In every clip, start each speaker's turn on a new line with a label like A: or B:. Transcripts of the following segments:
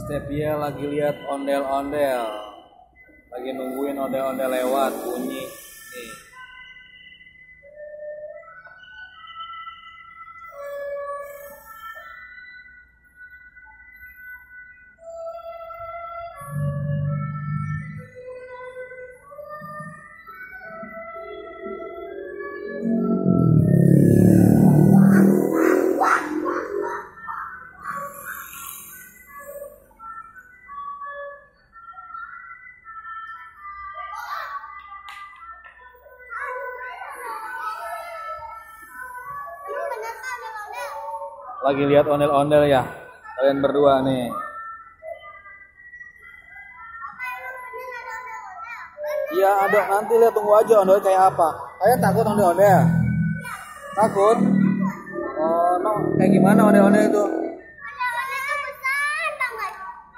A: Stevia lagi lihat ondel-ondel. Lagi nungguin ondel-ondel lewat bunyi. Lagi lihat ondel-ondel ya. Kalian berdua nih. Iya ada nanti lihat tunggu aja ondel kayak apa. Kalian takut ondel-ondel? Takut? Oh, no. kayak gimana ondel-ondel itu?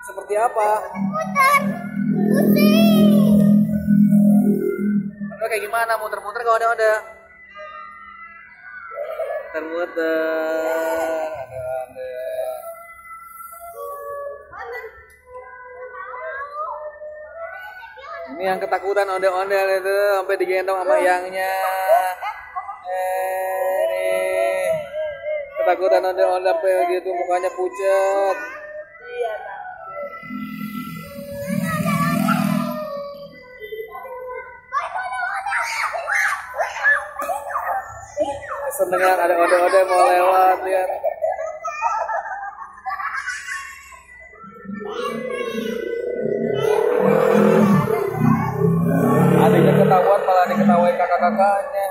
A: Seperti apa? Ondel kayak gimana? Muter-muter kalau ondel-ondel? Muter-muter. Ini yang ketakutan ondel-ondel itu sampai digendong sama yangnya. Eh, nih. Ketakutan ondel-ondel sampai gitu mukanya pucat. Seneng kan ada ondel-ondel mau lewat lihat. Adiknya ketahuan malah diketawain kakak-kakaknya.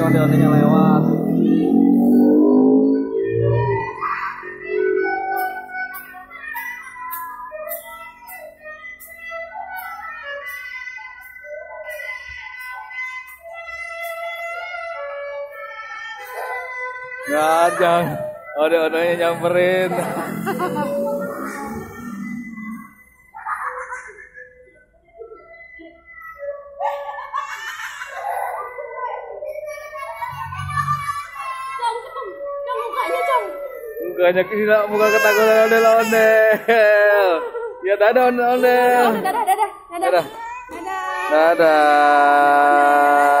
A: Ini ondel-ondelnya lewat. Jangan. Ondel-ondelnya nyamperin. Mukanya gila, muka ketakutan ondel-ondel. Ya dadah ondel-ondel.
B: Oh, dadah, dadah, dadah.
A: Dadah.
B: Dadah.
A: Dadah.